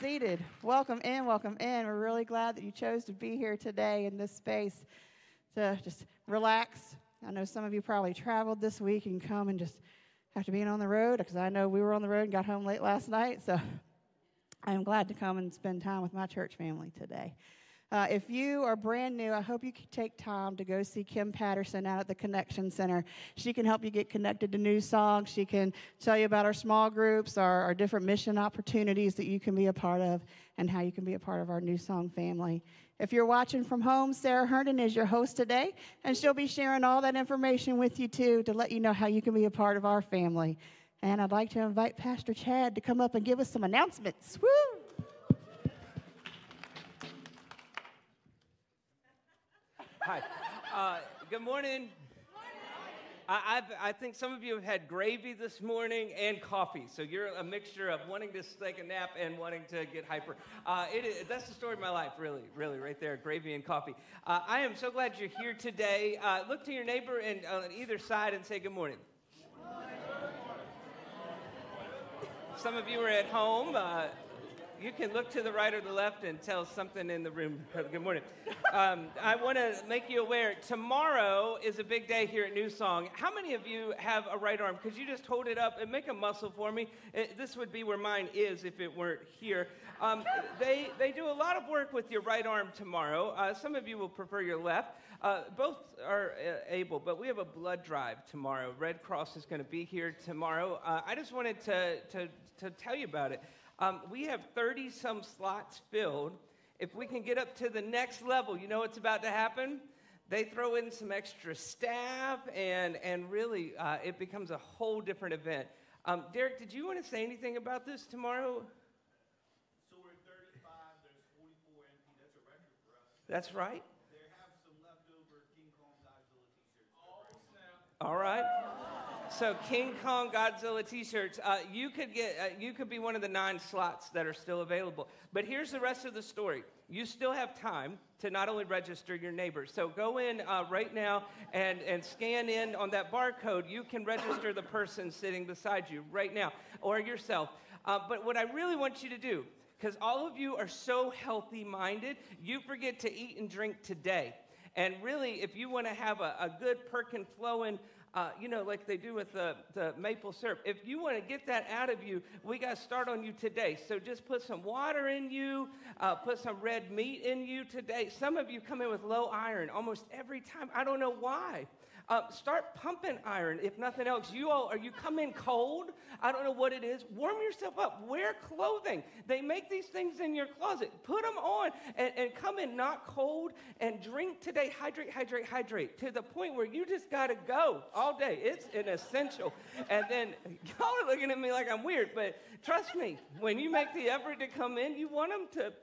seated. Welcome in, welcome in. We're really glad that you chose to be here today in this space to just relax. I know some of you probably traveled this week and come and just after being on the road, because I know we were on the road and got home late last night. So I am glad to come and spend time with my church family today. Uh, if you are brand new, I hope you can take time to go see Kim Patterson out at the Connection Center. She can help you get connected to new songs. She can tell you about our small groups, our, our different mission opportunities that you can be a part of, and how you can be a part of our new song family. If you're watching from home, Sarah Herndon is your host today, and she'll be sharing all that information with you too to let you know how you can be a part of our family. And I'd like to invite Pastor Chad to come up and give us some announcements. Woo! Hi. Uh, good morning. I, i think some of you have had gravy this morning and coffee, so you're a mixture of wanting to take a nap and wanting to get hyper. Uh, that's the story of my life, really, really, right there gravy and coffee. Uh, I am so glad you're here today. Uh, look to your neighbor and, on either side and say good morning. Some of you are at home. Uh, you can look to the right or the left and tell something in the room. Good morning. Um, I want to make you aware tomorrow is a big day here at New Song. How many of you have a right arm? Could you just hold it up and make a muscle for me? It, this would be where mine is if it weren't here. Um, they, they do a lot of work with your right arm tomorrow. Uh, some of you will prefer your left. Uh, both are uh, able, but we have a blood drive tomorrow. Red Cross is going to be here tomorrow. Uh, I just wanted to, to, to tell you about it. Um, we have 30 some slots filled. If we can get up to the next level, you know what's about to happen? They throw in some extra staff, and, and really, uh, it becomes a whole different event. Um, Derek, did you want to say anything about this tomorrow? So we're 35, there's 44 empty. That's a record for us. That's right. They have some leftover King Kong Godzilla t-shirts. All right. So King Kong Godzilla T-shirts, uh, you could get, uh, you could be one of the nine slots that are still available. But here's the rest of the story. You still have time to not only register your neighbors. So go in uh, right now and, and scan in on that barcode. You can register the person sitting beside you right now or yourself. Uh, but what I really want you to do, because all of you are so healthy minded, you forget to eat and drink today. And really, if you want to have a, a good perking flowing uh, you know, like they do with the, the maple syrup. If you want to get that out of you, we got to start on you today. So just put some water in you, uh, put some red meat in you today. Some of you come in with low iron almost every time. I don't know why. Uh, start pumping iron, if nothing else. You all, are you come in cold? I don't know what it is. Warm yourself up. Wear clothing. They make these things in your closet. Put them on and, and come in not cold and drink today. Hydrate, hydrate, hydrate to the point where you just got to go all day. It's an essential. And then y'all are looking at me like I'm weird, but trust me, when you make the effort to come in, you want them to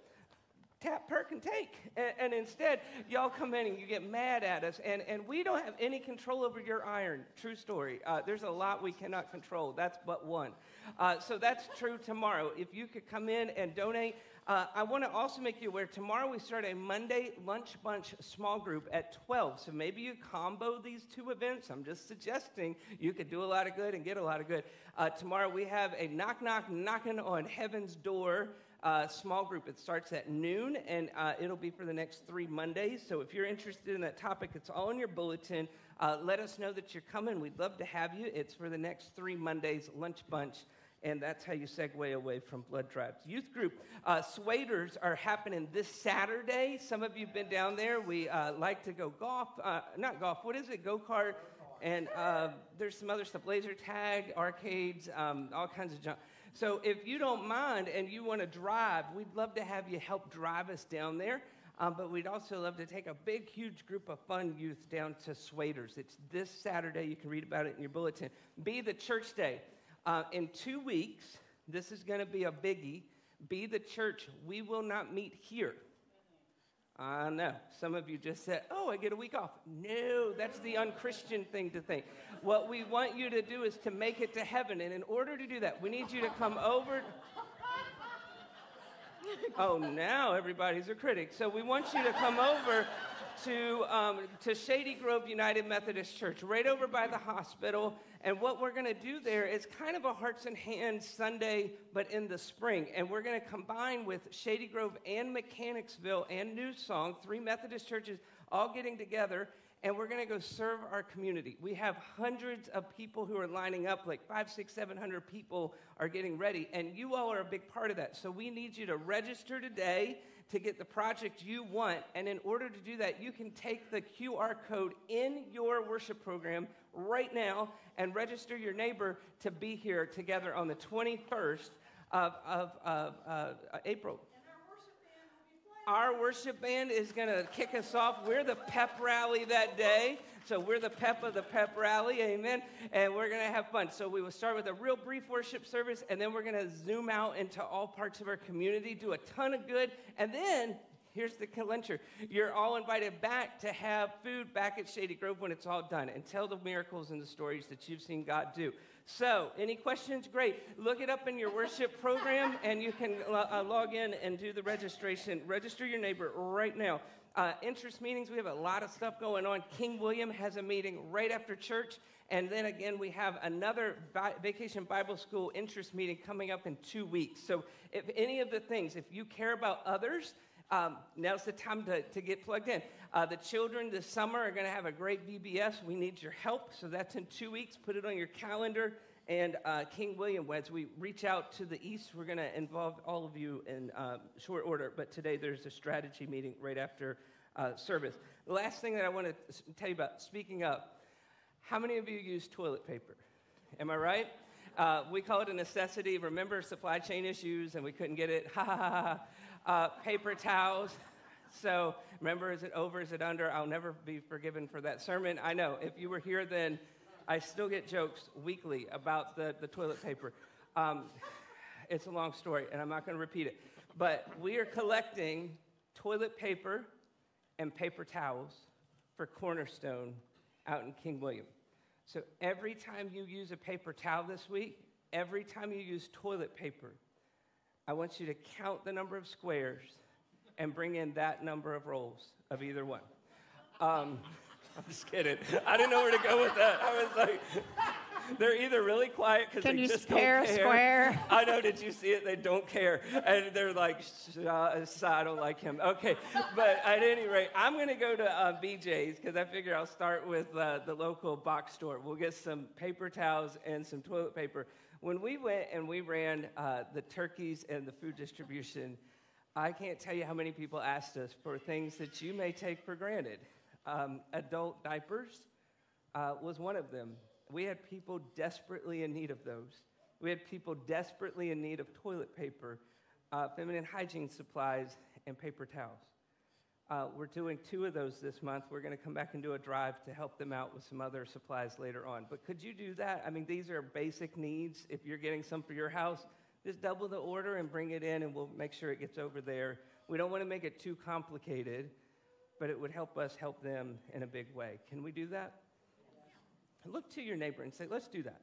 tap, perk, and take. And, and, instead, y'all come in and you get mad at us. And, and we don't have any control over your iron. True story. Uh, there's a lot we cannot control. That's but one. Uh, so that's true tomorrow. If you could come in and donate, uh, I want to also make you aware tomorrow we start a Monday lunch bunch small group at 12. So maybe you combo these two events. I'm just suggesting you could do a lot of good and get a lot of good. Uh, tomorrow we have a knock, knock, knocking on heaven's door uh, small group. It starts at noon and uh, it'll be for the next three Mondays. So if you're interested in that topic, it's all in your bulletin. Uh, let us know that you're coming. We'd love to have you. It's for the next three Mondays, lunch bunch. And that's how you segue away from blood drives. Youth group, uh, Swaders are happening this Saturday. Some of you have been down there. We uh, like to go golf, uh, not golf, what is it? Go kart. And uh, there's some other stuff laser tag, arcades, um, all kinds of junk. So if you don't mind and you want to drive, we'd love to have you help drive us down there. Um, but we'd also love to take a big, huge group of fun youth down to Swaders. It's this Saturday. You can read about it in your bulletin. Be the church day. Uh, in two weeks, this is going to be a biggie. Be the church. We will not meet here. I know. Some of you just said, Oh, I get a week off. No, that's the unchristian thing to think. What we want you to do is to make it to heaven. And in order to do that, we need you to come over. Oh, now everybody's a critic. So we want you to come over to, um, to Shady Grove United Methodist Church, right over by the hospital. And what we're going to do there is kind of a Hearts and Hands Sunday, but in the spring. And we're going to combine with Shady Grove and Mechanicsville and New Song, three Methodist churches all getting together. And we're going to go serve our community. We have hundreds of people who are lining up, like five, six, seven hundred people are getting ready. And you all are a big part of that. So we need you to register today to get the project you want. And in order to do that, you can take the QR code in your worship program right now and register your neighbor to be here together on the 21st of, of, of uh, April. Our worship band is going to kick us off. We're the pep rally that day. So we're the pep of the pep rally, amen. And we're going to have fun. So we will start with a real brief worship service, and then we're going to zoom out into all parts of our community, do a ton of good, and then here's the clincher. You're all invited back to have food back at Shady Grove when it's all done and tell the miracles and the stories that you've seen God do. So, any questions? Great. Look it up in your worship program and you can uh, log in and do the registration. Register your neighbor right now. Uh, interest meetings, we have a lot of stuff going on. King William has a meeting right after church. And then again, we have another Vacation Bible School interest meeting coming up in two weeks. So, if any of the things, if you care about others, um, now's the time to, to get plugged in. Uh, the children this summer are going to have a great VBS. We need your help. So that's in two weeks. Put it on your calendar. And uh, King William, as we reach out to the east, we're going to involve all of you in uh, short order. But today there's a strategy meeting right after uh, service. The last thing that I want to tell you about, speaking up, how many of you use toilet paper? Am I right? Uh, we call it a necessity. Remember supply chain issues and we couldn't get it? Ha ha ha ha uh, paper towels. So remember, is it over? Is it under? I'll never be forgiven for that sermon. I know. If you were here then, I still get jokes weekly about the, the toilet paper. Um, it's a long story, and I'm not going to repeat it. But we are collecting toilet paper and paper towels for Cornerstone out in King William. So every time you use a paper towel this week, every time you use toilet paper, I want you to count the number of squares and bring in that number of rolls of either one. Um, I'm just kidding. I didn't know where to go with that. I was like, they're either really quiet because they you just spare don't care. square? I know. Did you see it? They don't care, and they're like, uh, I don't like him. Okay, but at any rate, I'm going to go to uh, BJ's because I figure I'll start with uh, the local box store. We'll get some paper towels and some toilet paper. When we went and we ran uh, the turkeys and the food distribution, I can't tell you how many people asked us for things that you may take for granted. Um, adult diapers uh, was one of them. We had people desperately in need of those. We had people desperately in need of toilet paper, uh, feminine hygiene supplies, and paper towels. Uh, we're doing two of those this month. We're going to come back and do a drive to help them out with some other supplies later on. But could you do that? I mean, these are basic needs. If you're getting some for your house, just double the order and bring it in, and we'll make sure it gets over there. We don't want to make it too complicated, but it would help us help them in a big way. Can we do that? Look to your neighbor and say, let's do that.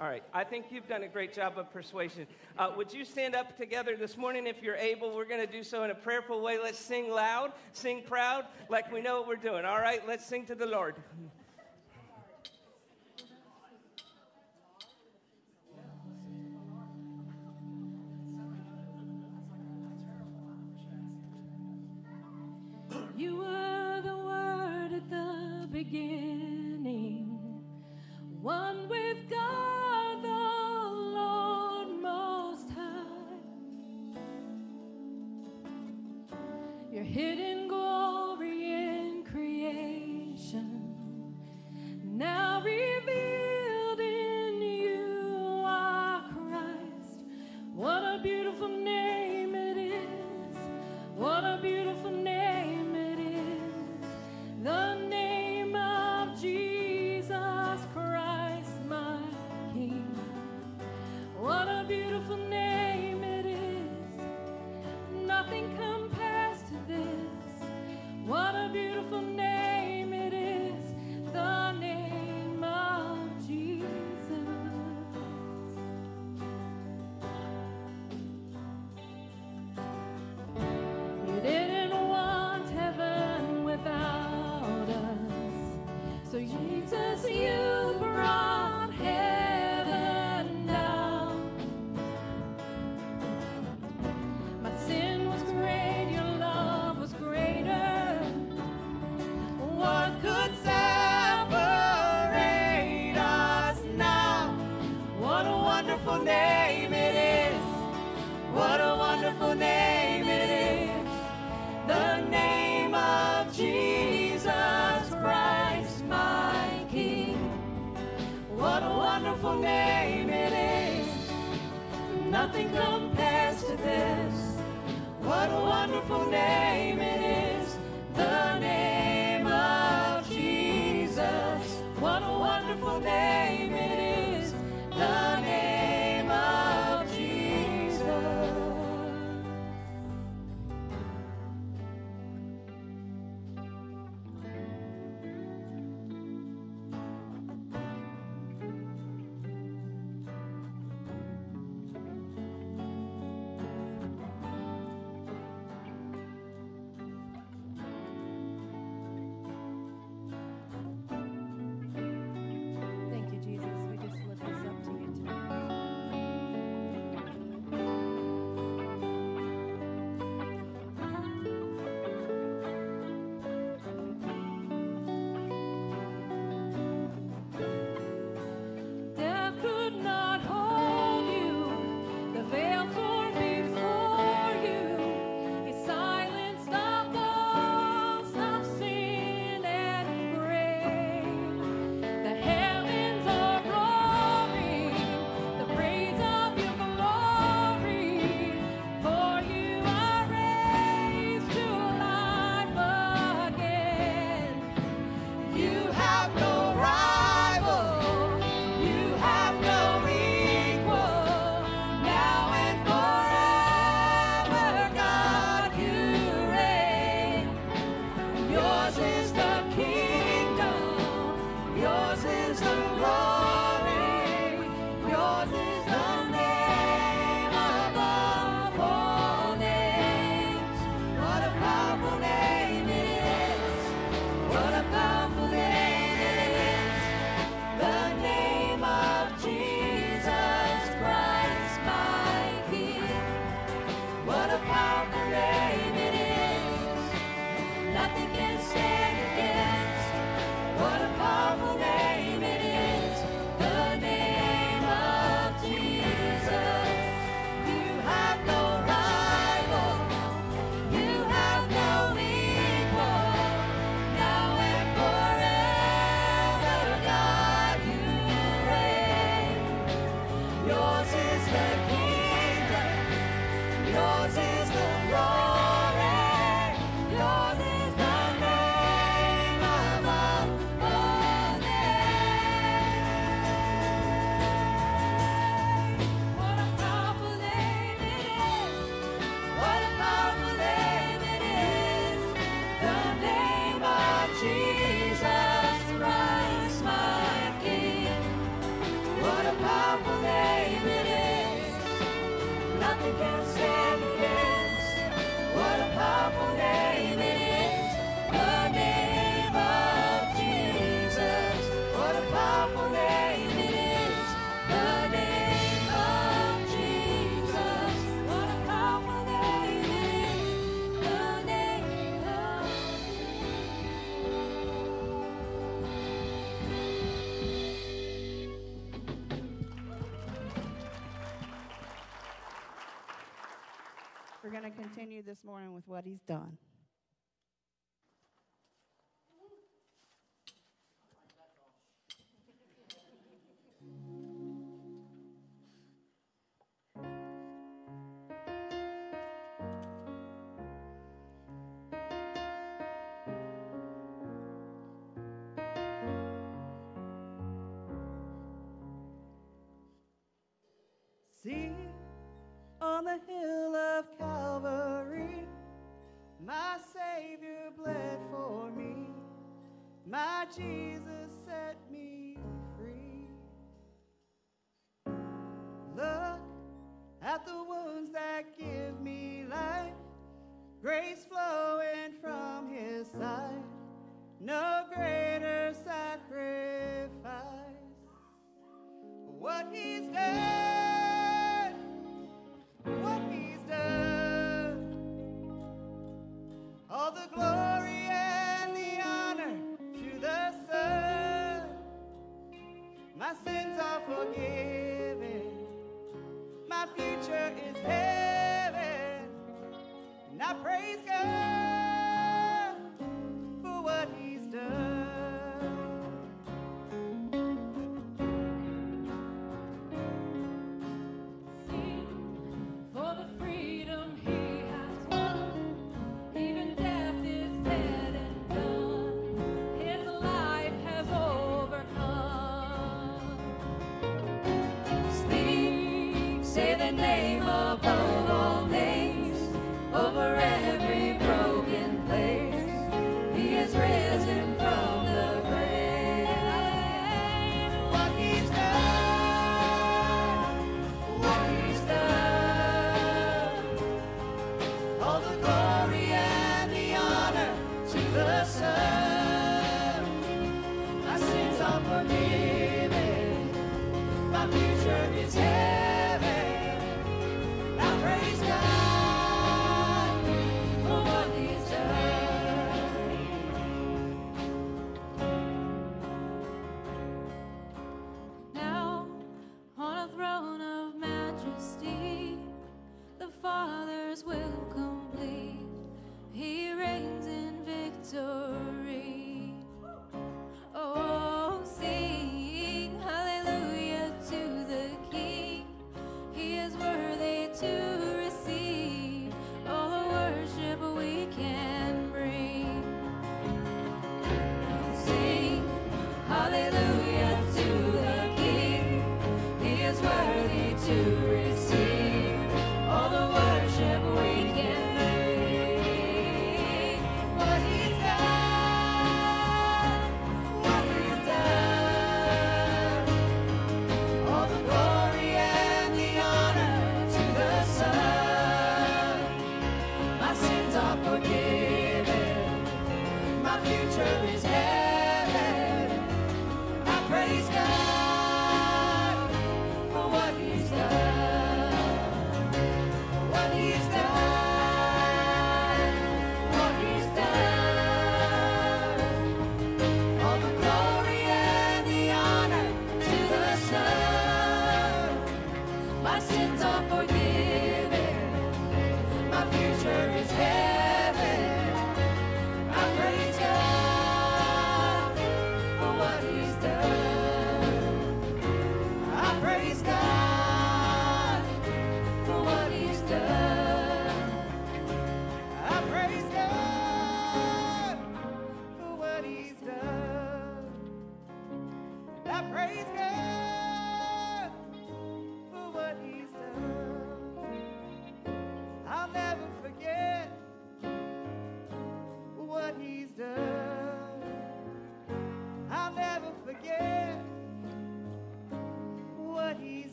All right, I think you've done a great job of persuasion. Uh, would you stand up together this morning if you're able? We're going to do so in a prayerful way. Let's sing loud, sing proud, like we know what we're doing. All right, let's sing to the Lord. This morning with what he's done.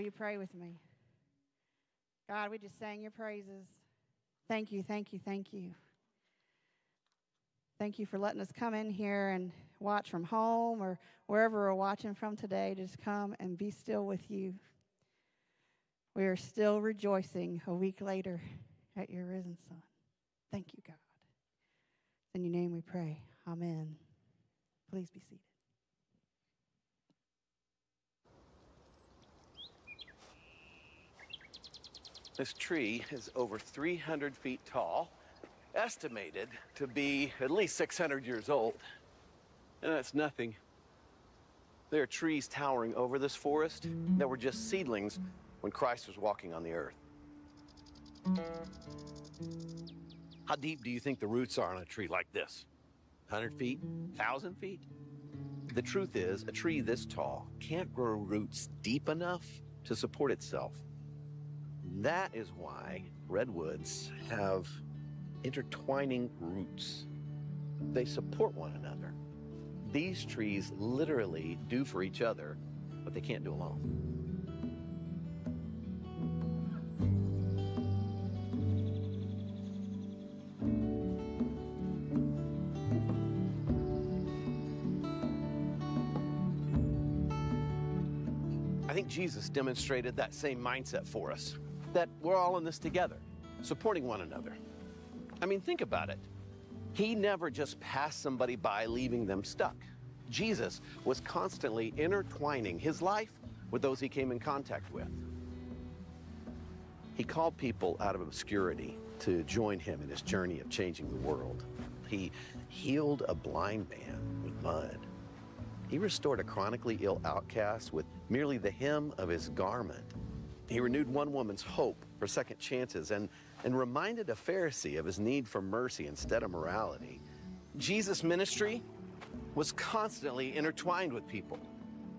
Will you pray with me? God, we just sang your praises. Thank you, thank you, thank you. Thank you for letting us come in here and watch from home or wherever we're watching from today. Just come and be still with you. We are still rejoicing a week later at your risen Son. Thank you, God. In your name we pray. Amen. Please be seated. This tree is over 300 feet tall, estimated to be at least 600 years old. And that's nothing. There are trees towering over this forest that were just seedlings when Christ was walking on the earth. How deep do you think the roots are on a tree like this? 100 feet? 1,000 feet? The truth is, a tree this tall can't grow roots deep enough to support itself. That is why redwoods have intertwining roots. They support one another. These trees literally do for each other what they can't do alone. I think Jesus demonstrated that same mindset for us that we're all in this together, supporting one another. I mean, think about it. He never just passed somebody by, leaving them stuck. Jesus was constantly intertwining his life with those he came in contact with. He called people out of obscurity to join him in his journey of changing the world. He healed a blind man with mud. He restored a chronically ill outcast with merely the hem of his garment. He renewed one woman's hope for second chances and, and reminded a Pharisee of his need for mercy instead of morality. Jesus' ministry was constantly intertwined with people,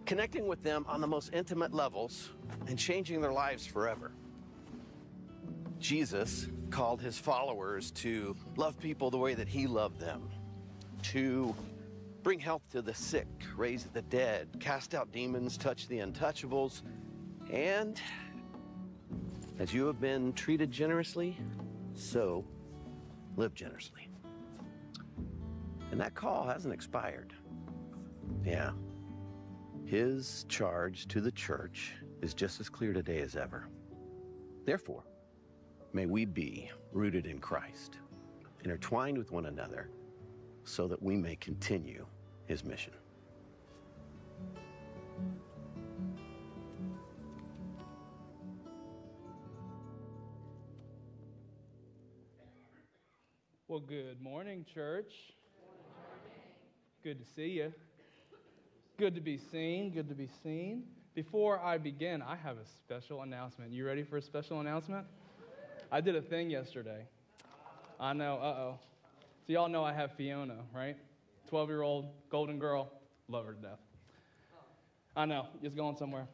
connecting with them on the most intimate levels and changing their lives forever. Jesus called his followers to love people the way that he loved them, to bring health to the sick, raise the dead, cast out demons, touch the untouchables, and as you have been treated generously, so live generously. And that call hasn't expired. Yeah. His charge to the church is just as clear today as ever. Therefore, may we be rooted in Christ, intertwined with one another, so that we may continue his mission. Well, good morning, church. Good to see you. Good to be seen. Good to be seen. Before I begin, I have a special announcement. You ready for a special announcement? I did a thing yesterday. I know, uh oh. So, y'all know I have Fiona, right? 12 year old golden girl. Love her to death. I know, it's going somewhere.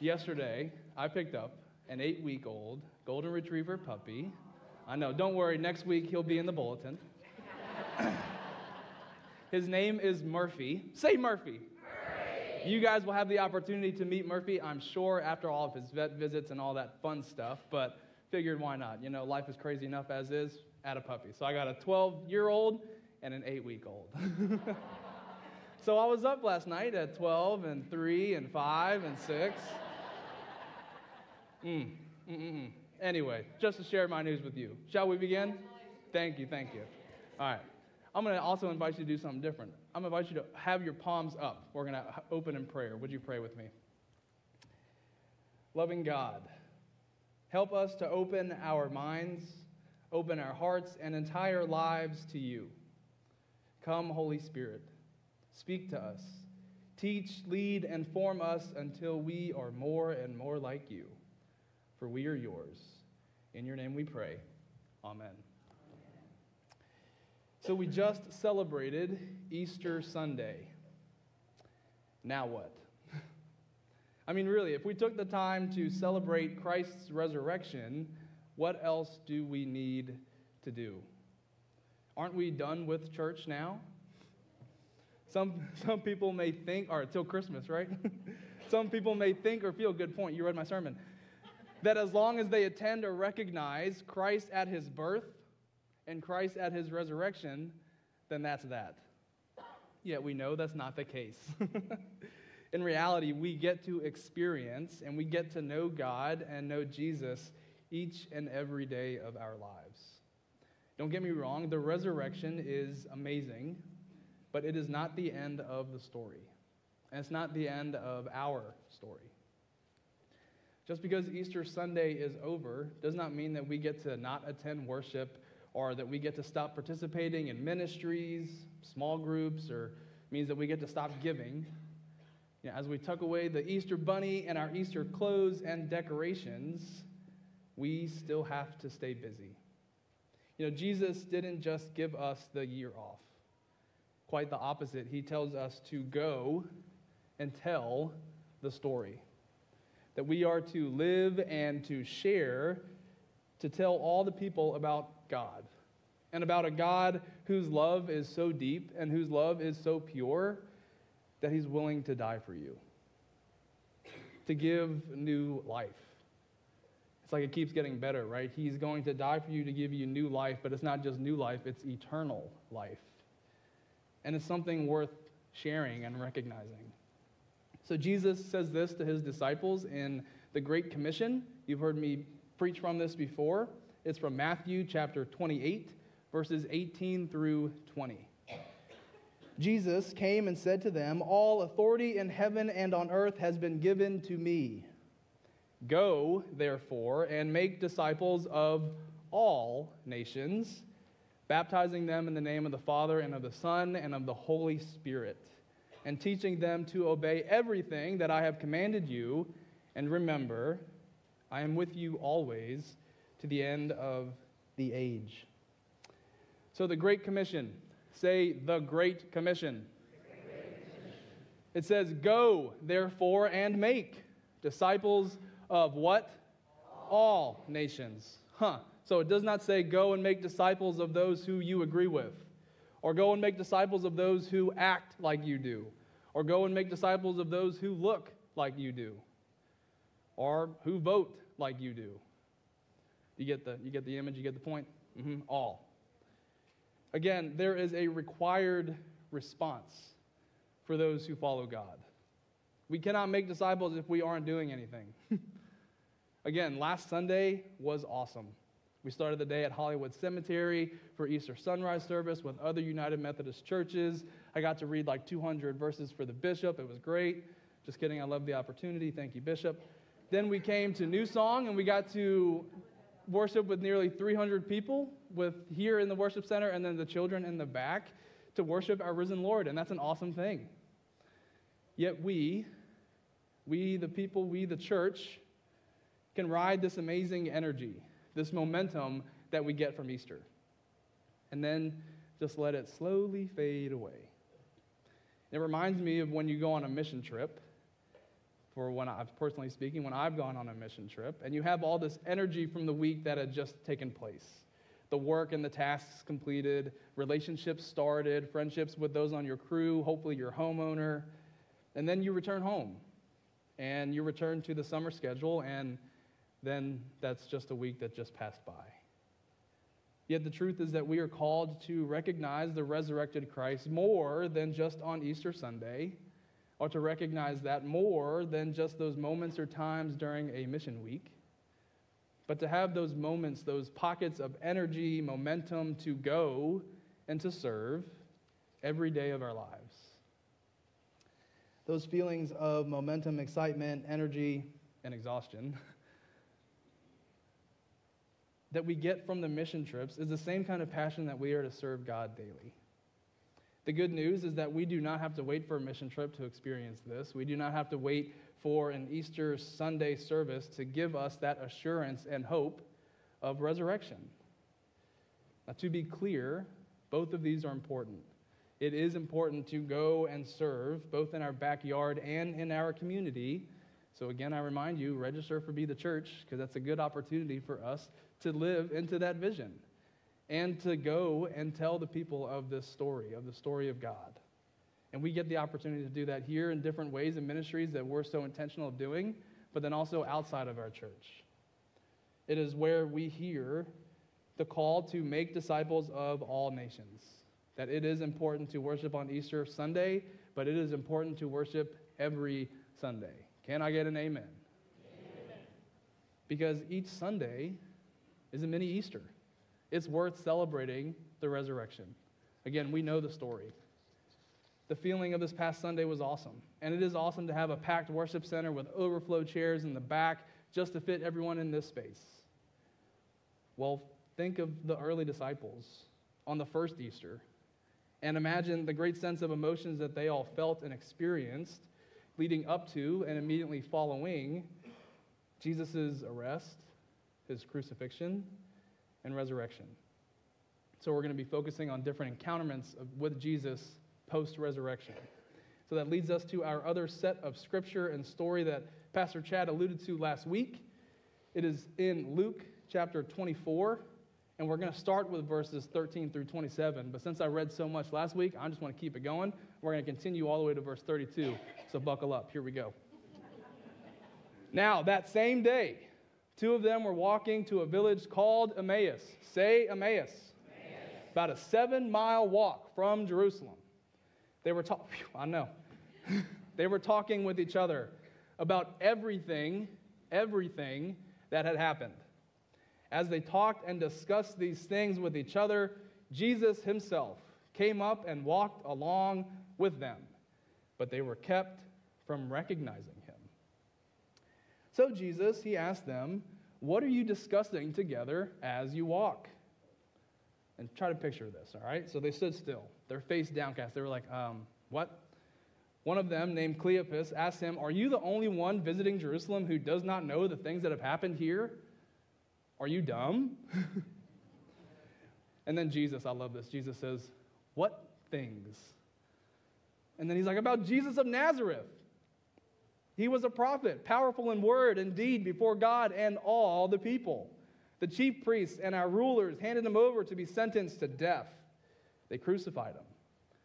Yesterday, I picked up an eight week old golden retriever puppy. I know, don't worry, next week he'll be in the bulletin. His name is Murphy. Say Murphy. Murphy. You guys will have the opportunity to meet Murphy, I'm sure, after all of his vet visits and all that fun stuff, but figured why not? You know, life is crazy enough as is. Add a puppy. So I got a 12 year old and an eight week old. so I was up last night at 12 and 3 and 5 and 6. Mm, mm-mm. Anyway, just to share my news with you. Shall we begin? Thank you, thank you. All right. I'm going to also invite you to do something different. I'm going to invite you to have your palms up. We're going to open in prayer. Would you pray with me? Loving God, help us to open our minds, open our hearts, and entire lives to you. Come, Holy Spirit, speak to us. Teach, lead, and form us until we are more and more like you. For we are yours. In your name we pray. Amen. So we just celebrated Easter Sunday. Now what? I mean, really, if we took the time to celebrate Christ's resurrection, what else do we need to do? Aren't we done with church now? Some, some people may think, or till Christmas, right? some people may think or feel, good point, you read my sermon, that as long as they attend or recognize Christ at his birth and Christ at his resurrection, then that's that. Yet we know that's not the case. In reality, we get to experience and we get to know God and know Jesus each and every day of our lives. Don't get me wrong, the resurrection is amazing, but it is not the end of the story. And it's not the end of our story. Just because Easter Sunday is over does not mean that we get to not attend worship or that we get to stop participating in ministries, small groups, or means that we get to stop giving. You know, as we tuck away the Easter bunny and our Easter clothes and decorations, we still have to stay busy. You know, Jesus didn't just give us the year off. Quite the opposite. He tells us to go and tell the story. That we are to live and to share to tell all the people about God and about a God whose love is so deep and whose love is so pure that he's willing to die for you, to give new life. It's like it keeps getting better, right? He's going to die for you to give you new life, but it's not just new life, it's eternal life. And it's something worth sharing and recognizing. So Jesus says this to his disciples in the Great Commission. You've heard me preach from this before. It's from Matthew chapter 28, verses 18 through 20. Jesus came and said to them, All authority in heaven and on earth has been given to me. Go, therefore, and make disciples of all nations, baptizing them in the name of the Father and of the Son and of the Holy Spirit, and teaching them to obey everything that I have commanded you. And remember, I am with you always to the end of the age. So, the Great Commission. Say, the Great Commission. It says, Go, therefore, and make disciples of what? All nations. Huh. So it does not say, Go and make disciples of those who you agree with, or go and make disciples of those who act like you do, or go and make disciples of those who look like you do, or who vote like you do. You get the, you get the image, you get the point? hmm All. Again, there is a required response for those who follow God. We cannot make disciples if we aren't doing anything. Again, last Sunday was awesome. We started the day at Hollywood Cemetery for Easter sunrise service with other United Methodist churches. I got to read like 200 verses for the bishop. It was great. Just kidding. I love the opportunity. Thank you, Bishop. Then we came to New Song and we got to worship with nearly 300 people with here in the worship center and then the children in the back to worship our risen Lord. And that's an awesome thing. Yet we, we the people, we the church, can ride this amazing energy, this momentum that we get from Easter, and then just let it slowly fade away. It reminds me of when you go on a mission trip, for when I've personally speaking, when I've gone on a mission trip, and you have all this energy from the week that had just taken place. The work and the tasks completed, relationships started, friendships with those on your crew, hopefully your homeowner, and then you return home and you return to the summer schedule, and then that's just a week that just passed by. Yet the truth is that we are called to recognize the resurrected Christ more than just on Easter Sunday, or to recognize that more than just those moments or times during a mission week, but to have those moments, those pockets of energy, momentum to go and to serve every day of our lives. Those feelings of momentum, excitement, energy, and exhaustion that we get from the mission trips is the same kind of passion that we are to serve God daily. The good news is that we do not have to wait for a mission trip to experience this. We do not have to wait for an Easter Sunday service to give us that assurance and hope of resurrection. Now, to be clear, both of these are important. It is important to go and serve both in our backyard and in our community. So, again, I remind you register for Be the Church because that's a good opportunity for us to live into that vision and to go and tell the people of this story, of the story of God. And we get the opportunity to do that here in different ways in ministries that we're so intentional of doing, but then also outside of our church. It is where we hear the call to make disciples of all nations. That it is important to worship on Easter Sunday, but it is important to worship every Sunday. Can I get an amen? amen. Because each Sunday is a mini Easter. It's worth celebrating the resurrection. Again, we know the story. The feeling of this past Sunday was awesome. And it is awesome to have a packed worship center with overflow chairs in the back just to fit everyone in this space. Well, think of the early disciples on the first Easter and imagine the great sense of emotions that they all felt and experienced leading up to and immediately following Jesus' arrest, his crucifixion, and resurrection. So we're going to be focusing on different encounterments of, with Jesus post resurrection. So that leads us to our other set of scripture and story that Pastor Chad alluded to last week. It is in Luke chapter 24, and we're going to start with verses 13 through 27. But since I read so much last week, I just want to keep it going. We're going to continue all the way to verse 32. So buckle up. Here we go. now, that same day, two of them were walking to a village called Emmaus. Say Emmaus. About a seven mile walk from Jerusalem. They were talking, I know. they were talking with each other about everything, everything that had happened. As they talked and discussed these things with each other, Jesus himself came up and walked along with them, but they were kept from recognizing. So Jesus, he asked them, What are you discussing together as you walk? And try to picture this, all right? So they stood still, their face downcast. They were like, um, What? One of them, named Cleopas, asked him, Are you the only one visiting Jerusalem who does not know the things that have happened here? Are you dumb? and then Jesus, I love this. Jesus says, What things? And then he's like, About Jesus of Nazareth. He was a prophet, powerful in word and deed before God and all the people. The chief priests and our rulers handed him over to be sentenced to death. They crucified him.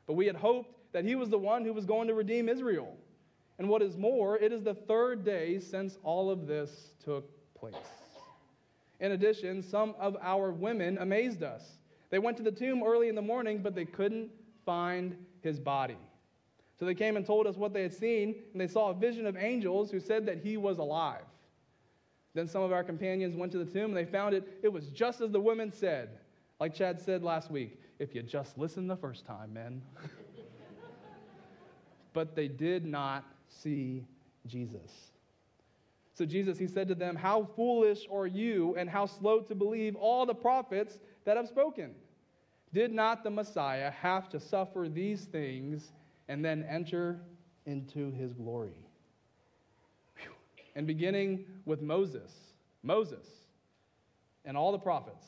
But we had hoped that he was the one who was going to redeem Israel. And what is more, it is the third day since all of this took place. In addition, some of our women amazed us. They went to the tomb early in the morning, but they couldn't find his body. So they came and told us what they had seen, and they saw a vision of angels who said that he was alive. Then some of our companions went to the tomb, and they found it. It was just as the women said. Like Chad said last week, if you just listen the first time, men. but they did not see Jesus. So Jesus, he said to them, How foolish are you, and how slow to believe all the prophets that have spoken? Did not the Messiah have to suffer these things and then enter into his glory? Whew. And beginning with Moses, Moses, and all the prophets,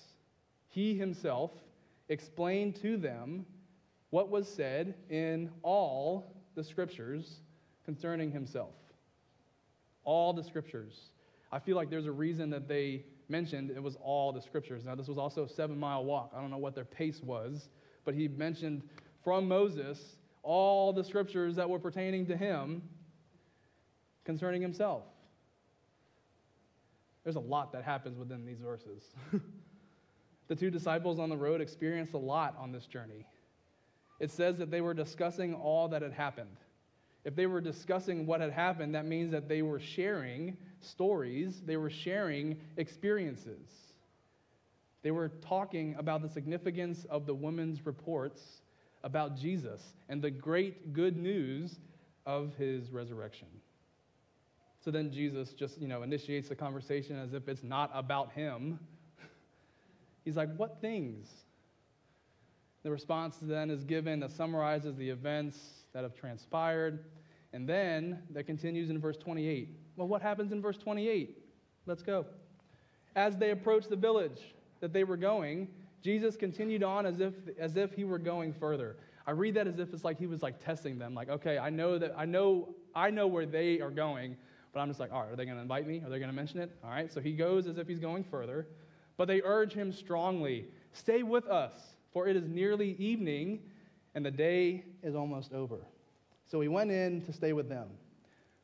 he himself explained to them what was said in all the scriptures concerning himself. All the scriptures. I feel like there's a reason that they mentioned it was all the scriptures. Now, this was also a seven mile walk. I don't know what their pace was, but he mentioned from Moses all the scriptures that were pertaining to him concerning himself. There's a lot that happens within these verses. the two disciples on the road experienced a lot on this journey. It says that they were discussing all that had happened. If they were discussing what had happened, that means that they were sharing stories, they were sharing experiences. They were talking about the significance of the women's reports about Jesus and the great good news of his resurrection. So then Jesus just, you know, initiates the conversation as if it's not about him. He's like, "What things?" The response then is given that summarizes the events that have transpired. And then that continues in verse 28. Well, what happens in verse 28? Let's go. As they approached the village that they were going, Jesus continued on as if, as if he were going further. I read that as if it's like he was like testing them, like, okay, I know that I know I know where they are going, but I'm just like, all right, are they going to invite me? Are they going to mention it? All right, so he goes as if he's going further, but they urge him strongly, stay with us, for it is nearly evening, and the day is almost over. So he went in to stay with them.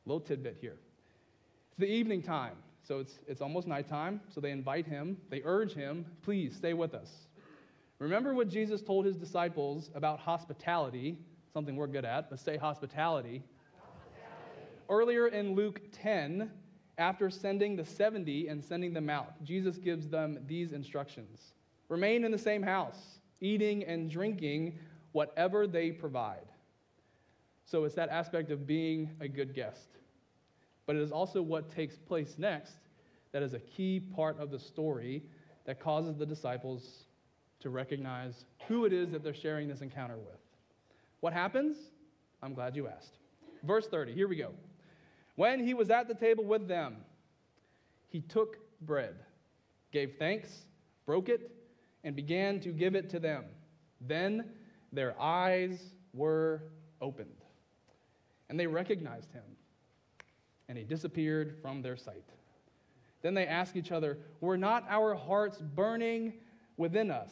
Little tidbit here. It's the evening time, so it's, it's almost nighttime. So they invite him, they urge him, please stay with us. Remember what Jesus told his disciples about hospitality, something we're good at, but say hospitality. Earlier in Luke 10, after sending the 70 and sending them out, Jesus gives them these instructions Remain in the same house, eating and drinking whatever they provide. So it's that aspect of being a good guest. But it is also what takes place next that is a key part of the story that causes the disciples to recognize who it is that they're sharing this encounter with. What happens? I'm glad you asked. Verse 30, here we go. When he was at the table with them, he took bread, gave thanks, broke it, and began to give it to them. Then their eyes were opened, and they recognized him. And he disappeared from their sight. Then they ask each other, Were not our hearts burning within us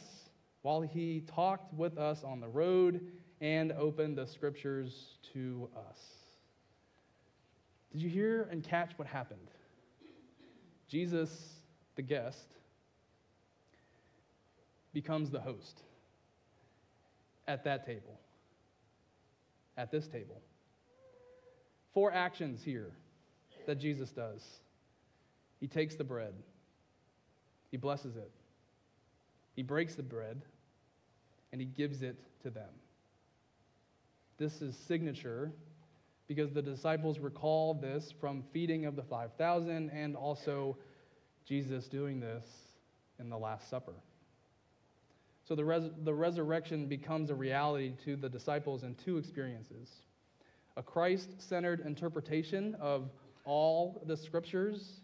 while he talked with us on the road and opened the scriptures to us? Did you hear and catch what happened? Jesus, the guest, becomes the host at that table, at this table. Four actions here that Jesus does. He takes the bread, he blesses it, he breaks the bread, and he gives it to them. This is signature because the disciples recall this from feeding of the 5,000 and also Jesus doing this in the Last Supper. So the, res- the resurrection becomes a reality to the disciples in two experiences a Christ centered interpretation of all the scriptures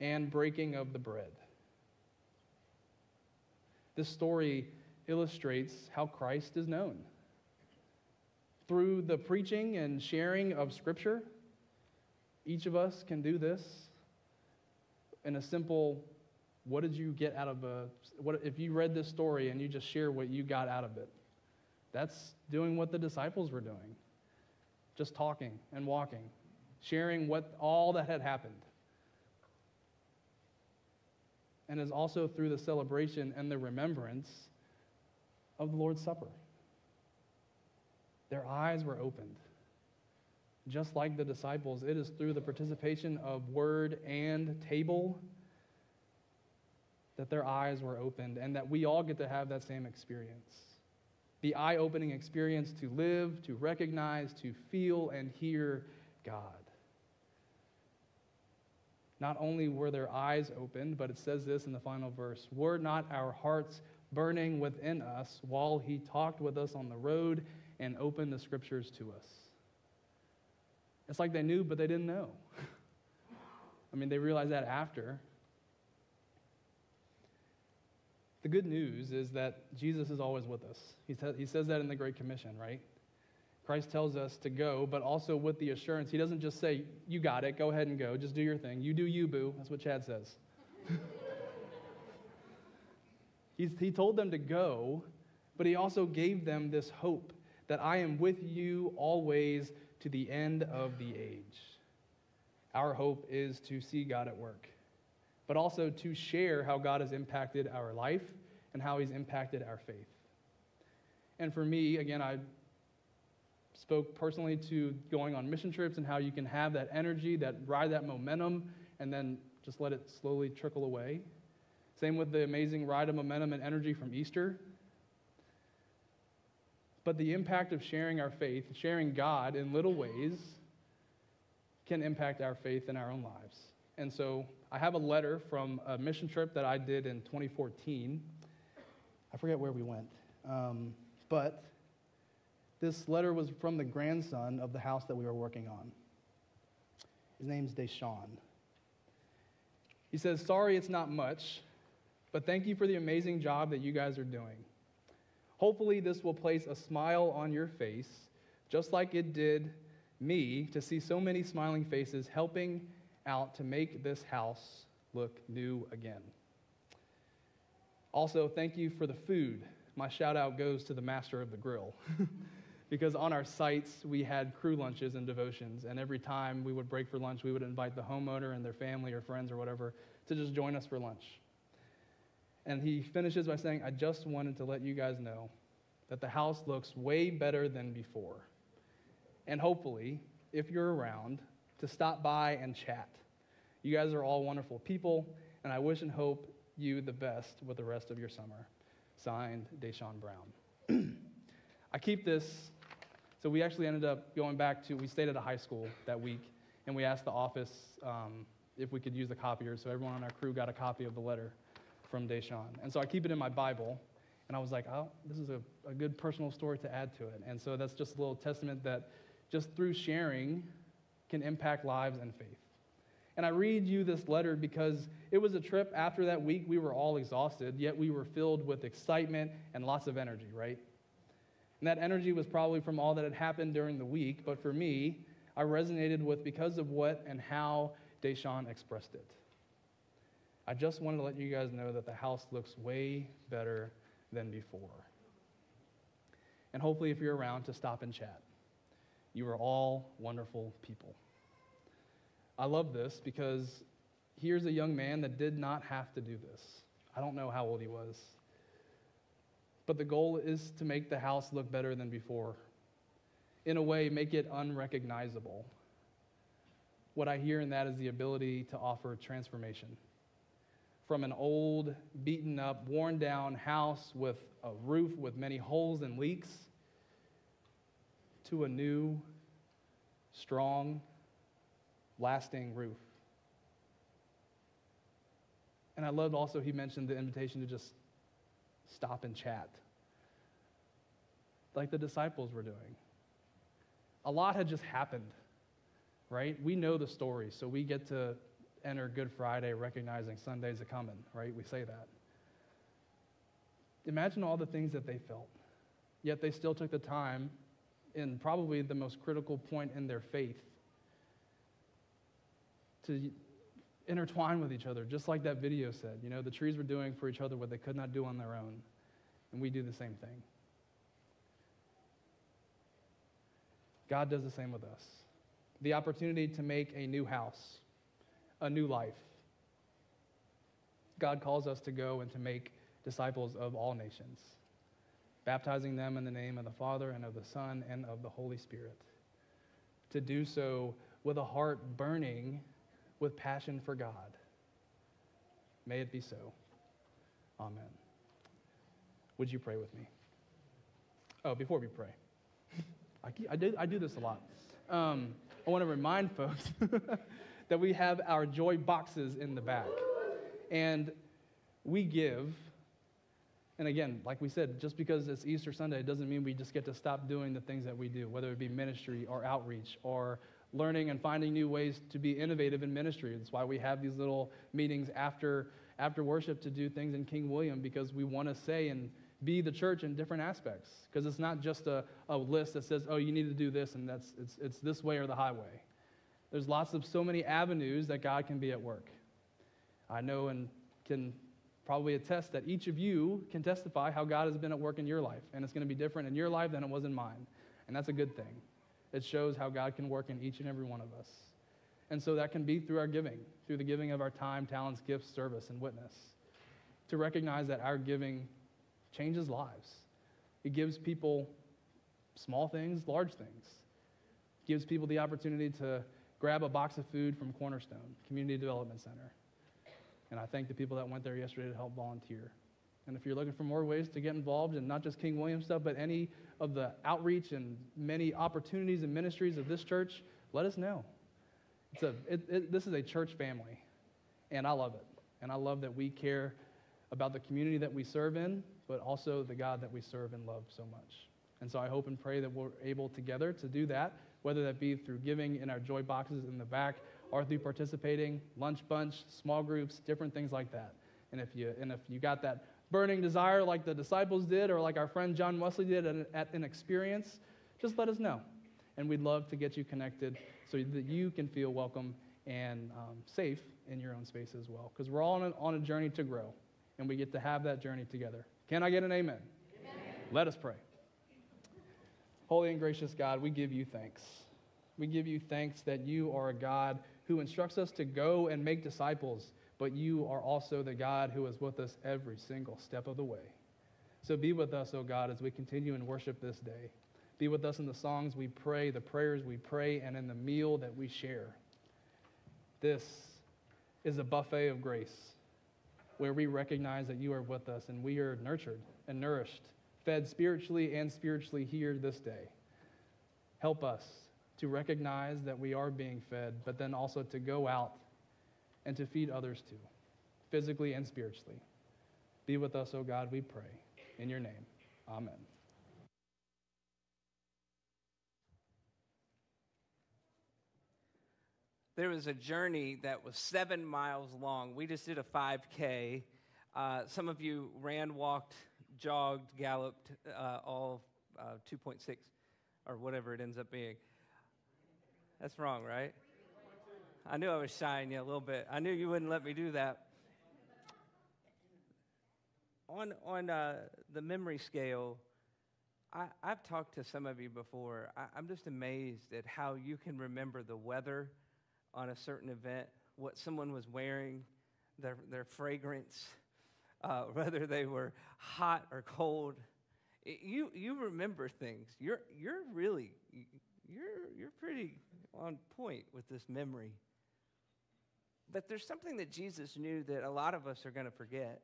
and breaking of the bread. This story illustrates how Christ is known. Through the preaching and sharing of scripture, each of us can do this in a simple what did you get out of a what if you read this story and you just share what you got out of it that's doing what the disciples were doing just talking and walking sharing what all that had happened and is also through the celebration and the remembrance of the lord's supper their eyes were opened just like the disciples it is through the participation of word and table that their eyes were opened and that we all get to have that same experience. The eye opening experience to live, to recognize, to feel, and hear God. Not only were their eyes opened, but it says this in the final verse Were not our hearts burning within us while he talked with us on the road and opened the scriptures to us? It's like they knew, but they didn't know. I mean, they realized that after. The good news is that Jesus is always with us. He, sa- he says that in the Great Commission, right? Christ tells us to go, but also with the assurance. He doesn't just say, You got it, go ahead and go, just do your thing. You do you, boo. That's what Chad says. He told them to go, but he also gave them this hope that I am with you always to the end of the age. Our hope is to see God at work but also to share how God has impacted our life and how He's impacted our faith. And for me, again, I spoke personally to going on mission trips and how you can have that energy, that ride that momentum, and then just let it slowly trickle away. Same with the amazing ride of momentum and energy from Easter. But the impact of sharing our faith, sharing God in little ways, can impact our faith in our own lives. And so I have a letter from a mission trip that I did in 2014. I forget where we went. Um, but this letter was from the grandson of the house that we were working on. His name's Deshaun. He says, Sorry it's not much, but thank you for the amazing job that you guys are doing. Hopefully, this will place a smile on your face, just like it did me to see so many smiling faces helping out to make this house look new again. Also, thank you for the food. My shout out goes to the master of the grill. because on our sites, we had crew lunches and devotions, and every time we would break for lunch, we would invite the homeowner and their family or friends or whatever to just join us for lunch. And he finishes by saying, I just wanted to let you guys know that the house looks way better than before. And hopefully, if you're around, to stop by and chat. You guys are all wonderful people, and I wish and hope you the best with the rest of your summer. Signed, Deshaun Brown. I keep this, so we actually ended up going back to, we stayed at a high school that week, and we asked the office um, if we could use the copier, so everyone on our crew got a copy of the letter from Deshaun. And so I keep it in my Bible, and I was like, oh, this is a, a good personal story to add to it. And so that's just a little testament that just through sharing can impact lives and faith. And I read you this letter because it was a trip after that week we were all exhausted, yet we were filled with excitement and lots of energy, right? And that energy was probably from all that had happened during the week, but for me, I resonated with because of what and how Deshaun expressed it. I just wanted to let you guys know that the house looks way better than before. And hopefully, if you're around, to stop and chat. You are all wonderful people. I love this because here's a young man that did not have to do this. I don't know how old he was. But the goal is to make the house look better than before. In a way, make it unrecognizable. What I hear in that is the ability to offer transformation. From an old, beaten up, worn down house with a roof with many holes and leaks to a new, strong, lasting roof. And I loved also, he mentioned the invitation to just stop and chat, like the disciples were doing. A lot had just happened, right? We know the story, so we get to enter Good Friday recognizing Sunday's a coming, right? We say that. Imagine all the things that they felt, yet they still took the time in probably the most critical point in their faith to intertwine with each other, just like that video said. You know, the trees were doing for each other what they could not do on their own, and we do the same thing. God does the same with us. The opportunity to make a new house, a new life. God calls us to go and to make disciples of all nations, baptizing them in the name of the Father and of the Son and of the Holy Spirit. To do so with a heart burning with passion for God. May it be so. Amen. Would you pray with me? Oh, before we pray, I, I, do, I do this a lot. Um, I want to remind folks that we have our joy boxes in the back. And we give, and again, like we said, just because it's Easter Sunday, it doesn't mean we just get to stop doing the things that we do, whether it be ministry or outreach or learning and finding new ways to be innovative in ministry. That's why we have these little meetings after, after worship to do things in King William because we want to say and be the church in different aspects. Because it's not just a, a list that says, oh, you need to do this and that's, it's, it's this way or the highway. There's lots of so many avenues that God can be at work. I know and can probably attest that each of you can testify how God has been at work in your life. And it's going to be different in your life than it was in mine. And that's a good thing. It shows how God can work in each and every one of us. And so that can be through our giving, through the giving of our time, talents, gifts, service, and witness. To recognize that our giving changes lives. It gives people small things, large things. It gives people the opportunity to grab a box of food from Cornerstone Community Development Center. And I thank the people that went there yesterday to help volunteer. And if you're looking for more ways to get involved in not just King William stuff, but any of the outreach and many opportunities and ministries of this church, let us know. It's a, it, it, this is a church family, and I love it. And I love that we care about the community that we serve in, but also the God that we serve and love so much. And so I hope and pray that we're able together to do that, whether that be through giving in our joy boxes in the back or through participating, lunch bunch, small groups, different things like that. And if you, and if you got that burning desire like the disciples did or like our friend John Wesley did at, at an experience, just let us know. And we'd love to get you connected so that you can feel welcome and um, safe in your own space as well. Because we're all on a, on a journey to grow, and we get to have that journey together. Can I get an amen? amen? Let us pray. Holy and gracious God, we give you thanks. We give you thanks that you are a God who instructs us to go and make disciples but you are also the God who is with us every single step of the way. So be with us, O God, as we continue in worship this day. Be with us in the songs we pray, the prayers we pray, and in the meal that we share. This is a buffet of grace where we recognize that you are with us and we are nurtured and nourished, fed spiritually and spiritually here this day. Help us to recognize that we are being fed, but then also to go out and to feed others too, physically and spiritually. Be with us, O God, we pray. In your name, amen. There was a journey that was seven miles long. We just did a 5K. Uh, some of you ran, walked, jogged, galloped, uh, all uh, 2.6 or whatever it ends up being. That's wrong, right? I knew I was shying you a little bit. I knew you wouldn't let me do that. On, on uh, the memory scale, I, I've talked to some of you before. I, I'm just amazed at how you can remember the weather on a certain event, what someone was wearing, their, their fragrance, uh, whether they were hot or cold. I- you, you remember things. You're, you're really, you're, you're pretty on point with this memory. But there's something that Jesus knew that a lot of us are going to forget,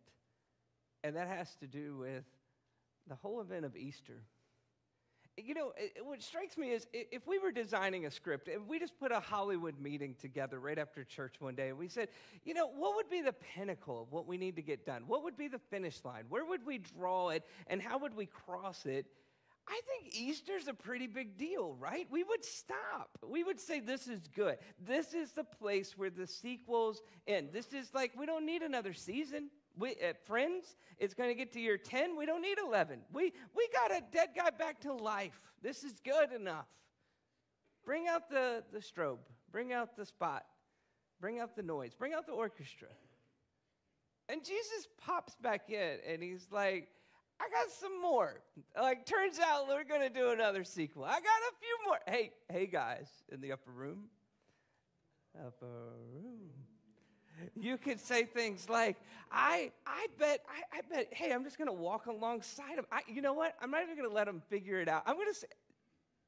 and that has to do with the whole event of Easter. You know, it, what strikes me is if we were designing a script and we just put a Hollywood meeting together right after church one day and we said, you know, what would be the pinnacle of what we need to get done? What would be the finish line? Where would we draw it and how would we cross it? I think Easter's a pretty big deal, right? We would stop. We would say, This is good. This is the place where the sequels end. This is like, we don't need another season. We, uh, friends, it's going to get to year 10. We don't need 11. We, we got a dead guy back to life. This is good enough. Bring out the, the strobe, bring out the spot, bring out the noise, bring out the orchestra. And Jesus pops back in and he's like, I got some more. Like, turns out we're going to do another sequel. I got a few more. Hey, hey, guys in the upper room. Upper room. You could say things like, I, I bet, I, I bet, hey, I'm just going to walk alongside him. I, you know what? I'm not even going to let him figure it out. I'm going to say,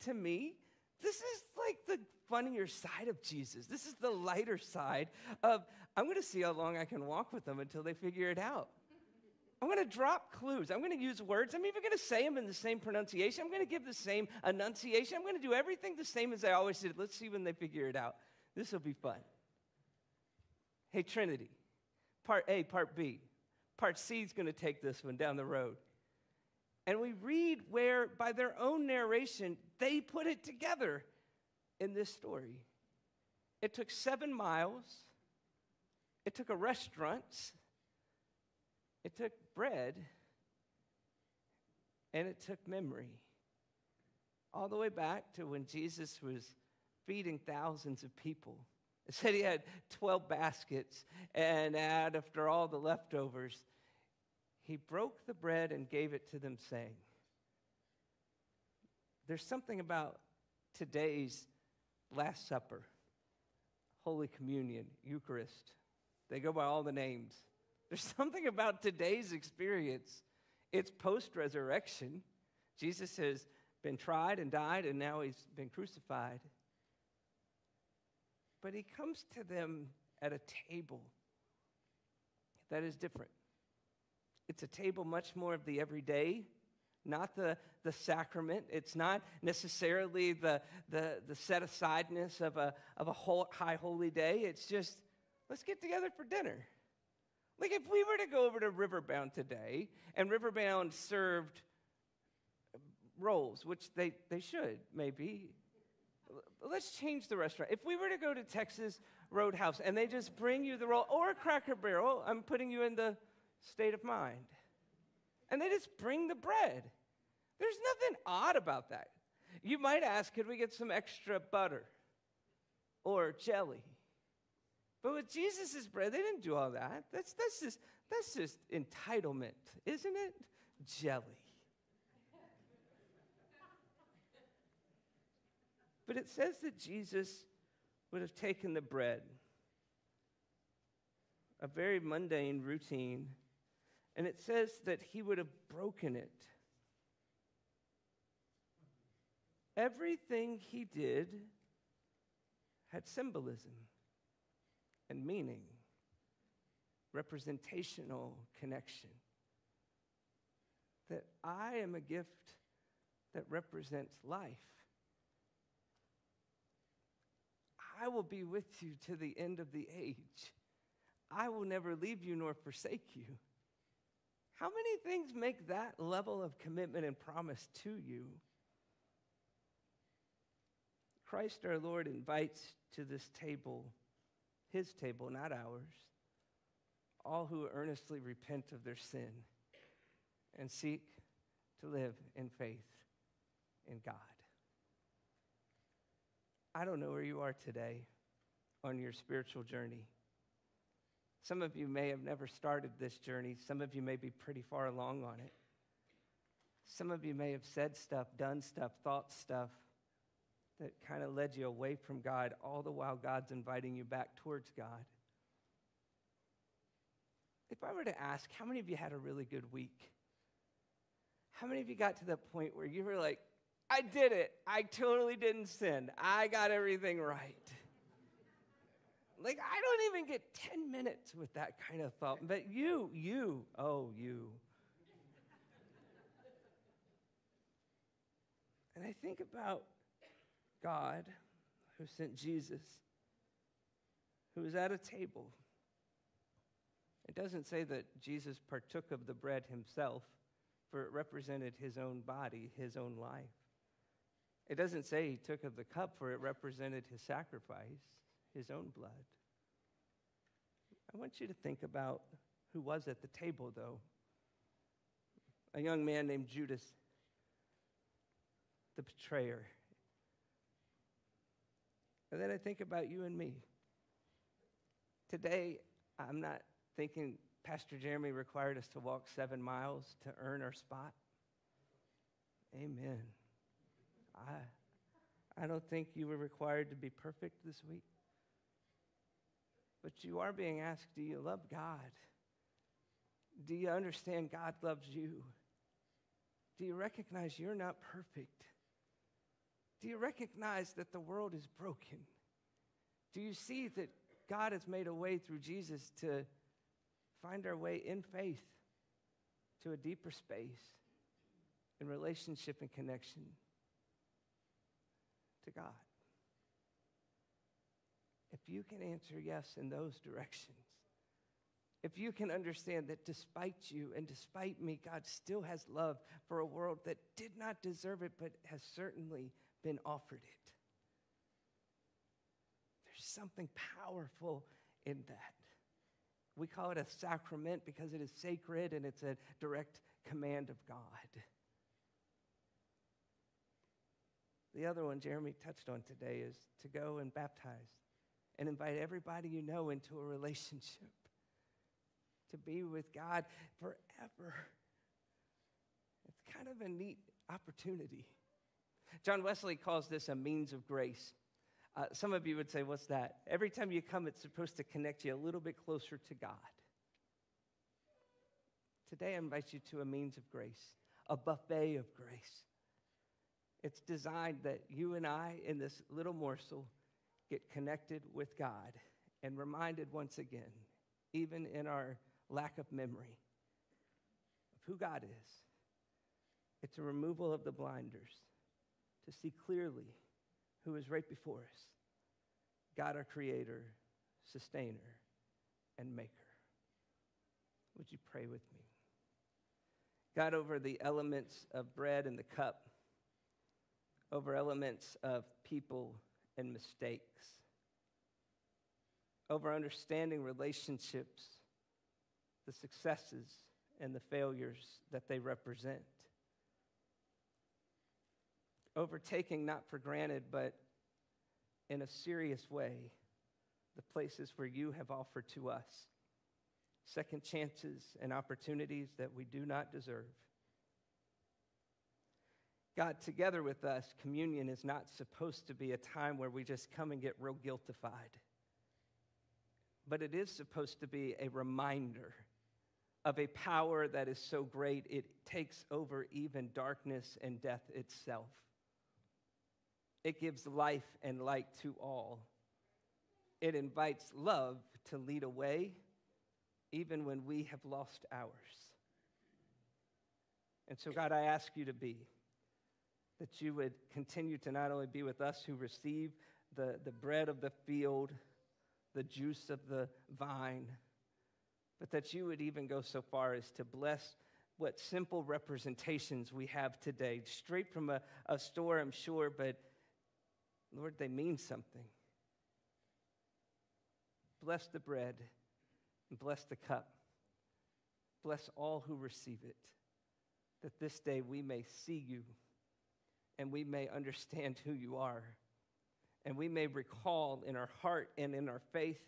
to me, this is like the funnier side of Jesus. This is the lighter side of, I'm going to see how long I can walk with them until they figure it out. I'm going to drop clues. I'm going to use words. I'm even going to say them in the same pronunciation. I'm going to give the same enunciation. I'm going to do everything the same as I always did. Let's see when they figure it out. This will be fun. Hey, Trinity, part A, part B. Part C is going to take this one down the road. And we read where, by their own narration, they put it together in this story. It took seven miles, it took a restaurant, it took bread, and it took memory. All the way back to when Jesus was feeding thousands of people. It said he had 12 baskets, and after all the leftovers, he broke the bread and gave it to them, saying, There's something about today's Last Supper, Holy Communion, Eucharist. They go by all the names. There's something about today's experience. It's post resurrection. Jesus has been tried and died, and now he's been crucified. But he comes to them at a table that is different. It's a table much more of the everyday, not the, the sacrament. It's not necessarily the, the, the set asideness of a, of a whole, high holy day. It's just, let's get together for dinner. Like if we were to go over to Riverbound today and Riverbound served rolls, which they, they should maybe, let's change the restaurant. If we were to go to Texas Roadhouse and they just bring you the roll or a Cracker Barrel, I'm putting you in the state of mind, and they just bring the bread. There's nothing odd about that. You might ask, could we get some extra butter or jelly? But with Jesus' bread, they didn't do all that. That's, that's, just, that's just entitlement, isn't it? Jelly. But it says that Jesus would have taken the bread, a very mundane routine, and it says that he would have broken it. Everything he did had symbolism and meaning, representational connection. That I am a gift that represents life. I will be with you to the end of the age. I will never leave you nor forsake you. How many things make that level of commitment and promise to you? Christ our Lord invites to this table, his table, not ours, all who earnestly repent of their sin and seek to live in faith in God. I don't know where you are today on your spiritual journey. Some of you may have never started this journey. Some of you may be pretty far along on it. Some of you may have said stuff, done stuff, thought stuff that kind of led you away from God, all the while God's inviting you back towards God. If I were to ask, how many of you had a really good week? How many of you got to the point where you were like, I did it. I totally didn't sin. I got everything right. Like, I don't even get 10 minutes with that kind of thought. But you, you, oh, you. And I think about God who sent Jesus, who was at a table. It doesn't say that Jesus partook of the bread himself, for it represented his own body, his own life. It doesn't say he took of the cup, for it represented his sacrifice, his own blood. I want you to think about who was at the table, though. A young man named Judas, the betrayer. And then I think about you and me. Today, I'm not thinking Pastor Jeremy required us to walk seven miles to earn our spot. Amen. I, I don't think you were required to be perfect this week. But you are being asked do you love God? Do you understand God loves you? Do you recognize you're not perfect? Do you recognize that the world is broken? Do you see that God has made a way through Jesus to find our way in faith to a deeper space in relationship and connection to God? If you can answer yes in those directions, if you can understand that despite you and despite me, God still has love for a world that did not deserve it, but has certainly been offered it. There's something powerful in that. We call it a sacrament because it is sacred and it's a direct command of God. The other one Jeremy touched on today is to go and baptize and invite everybody you know into a relationship to be with God forever. It's kind of a neat opportunity. John Wesley calls this a means of grace. Uh, some of you would say, What's that? Every time you come, it's supposed to connect you a little bit closer to God. Today, I invite you to a means of grace, a buffet of grace. It's designed that you and I, in this little morsel, get connected with God and reminded once again, even in our lack of memory, of who God is. It's a removal of the blinders to see clearly who is right before us God, our Creator, Sustainer, and Maker. Would you pray with me? God, over the elements of bread and the cup, over elements of people and mistakes, over understanding relationships, the successes and the failures that they represent, over taking not for granted, but in a serious way, the places where you have offered to us second chances and opportunities that we do not deserve. God, together with us, communion is not supposed to be a time where we just come and get real guiltified. But it is supposed to be a reminder of a power that is so great it takes over even darkness and death itself. It gives life and light to all. It invites love to lead away even when we have lost ours. And so, God, I ask you to be, that you would continue to not only be with us who receive the, the bread of the field, the juice of the vine, but that you would even go so far as to bless what simple representations we have today, straight from a, a store, I'm sure, but Lord, they mean something. Bless the bread and bless the cup. Bless all who receive it, that this day we may see you and we may understand who you are, and we may recall in our heart and in our faith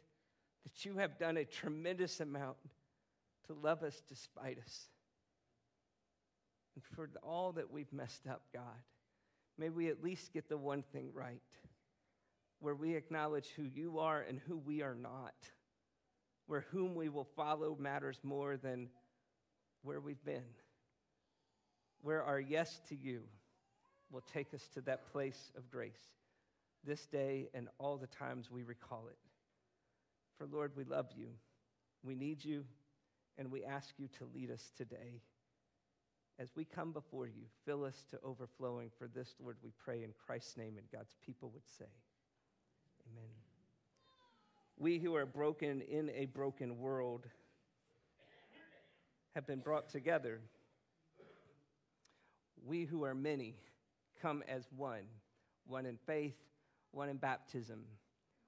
that you have done a tremendous amount to love us despite us. And for all that we've messed up, God, may we at least get the one thing right where we acknowledge who you are and who we are not, where whom we will follow matters more than where we've been, where our yes to you will take us to that place of grace this day and all the times we recall it. For Lord, we love you, we need you, and we ask you to lead us today. As we come before you, fill us to overflowing. For this, Lord, we pray in Christ's name, and God's people would say, Amen. We who are broken in a broken world have been brought together. We who are many come as one, one in faith, one in baptism,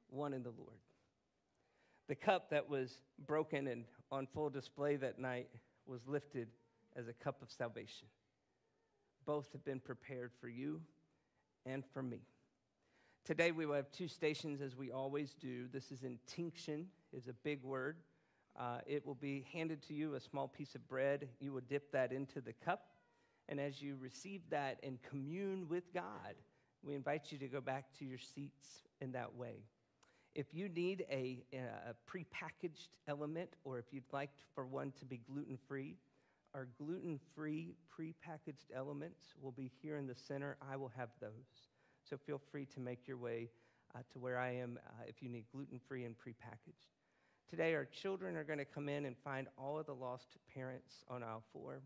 one in the Lord. The cup that was broken and on full display that night was lifted as a cup of salvation. Both have been prepared for you and for me. Today we will have two stations as we always do. This is intinction, is a big word. Uh, it will be handed to you a small piece of bread. You will dip that into the cup. And as you receive that and commune with God, we invite you to go back to your seats in that way. If you need a, a prepackaged element or if you'd like for one to be gluten free, our gluten free prepackaged elements will be here in the center. I will have those. So feel free to make your way uh, to where I am uh, if you need gluten free and prepackaged. Today, our children are going to come in and find all of the lost parents on aisle four.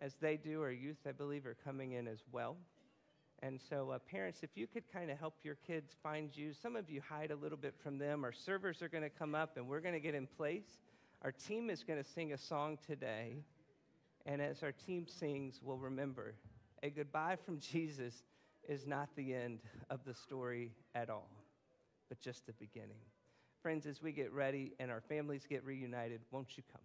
As they do, our youth, I believe, are coming in as well. And so, uh, parents, if you could kind of help your kids find you, some of you hide a little bit from them. Our servers are going to come up and we're going to get in place. Our team is going to sing a song today. And as our team sings, we'll remember a goodbye from Jesus is not the end of the story at all, but just the beginning. Friends, as we get ready and our families get reunited, won't you come?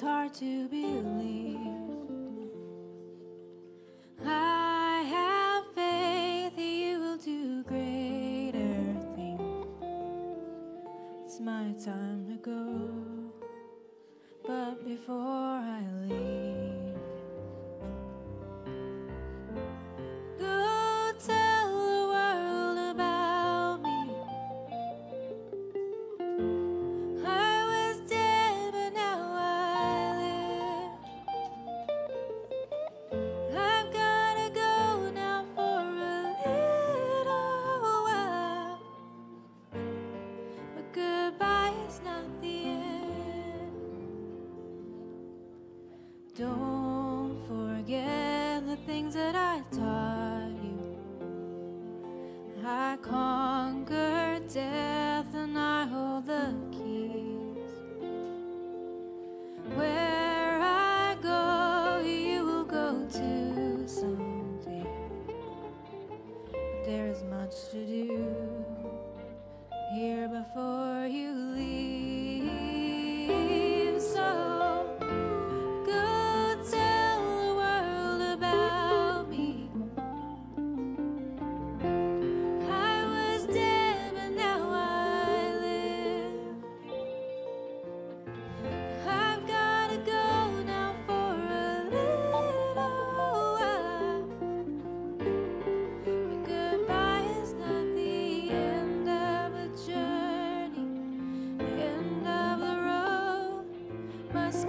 Hard to believe.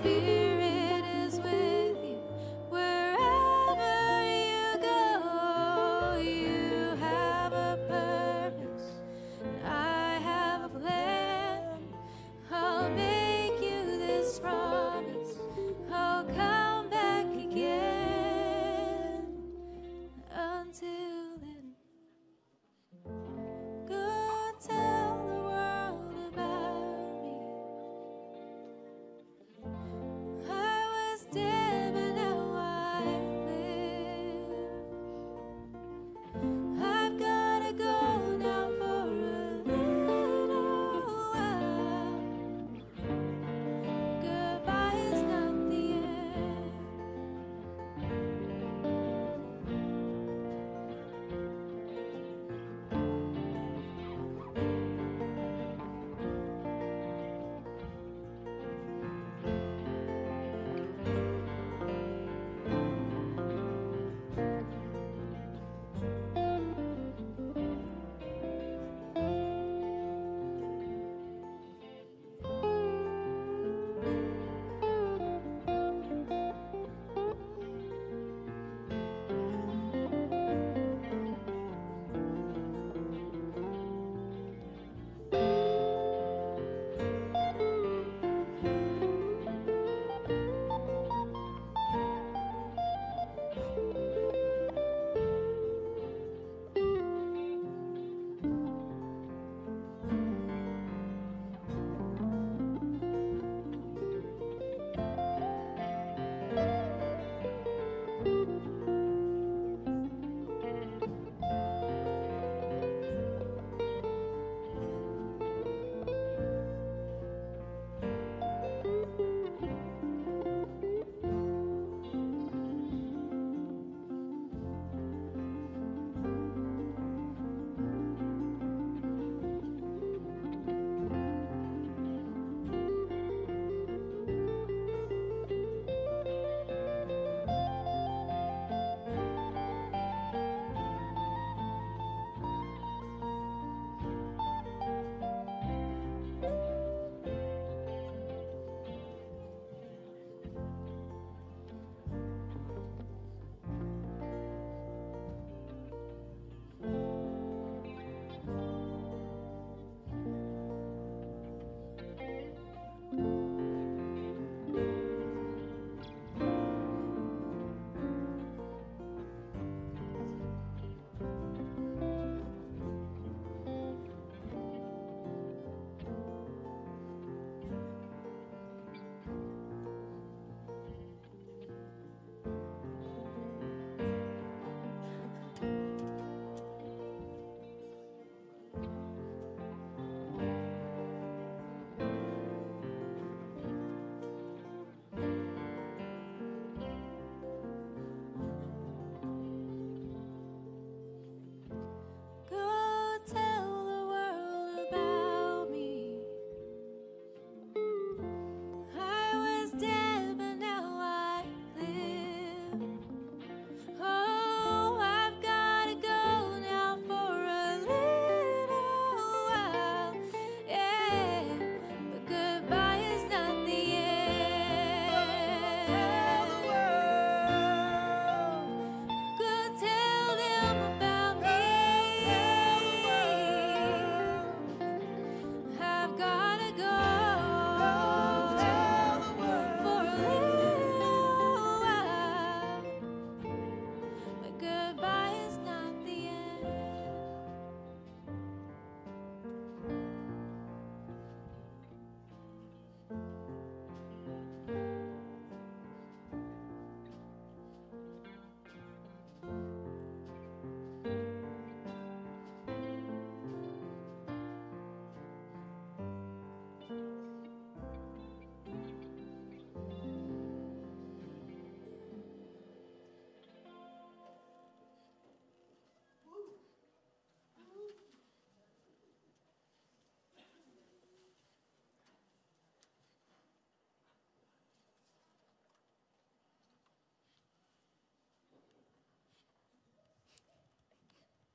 be